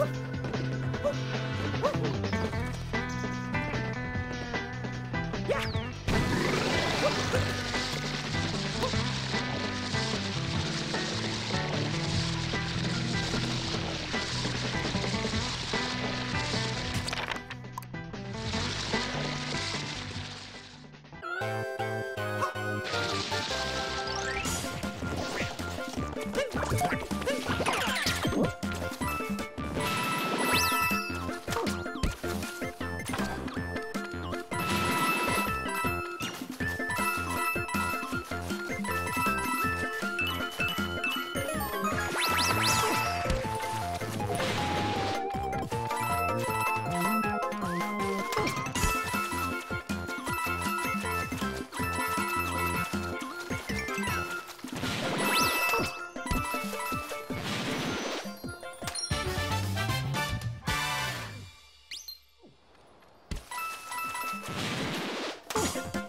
What? What? you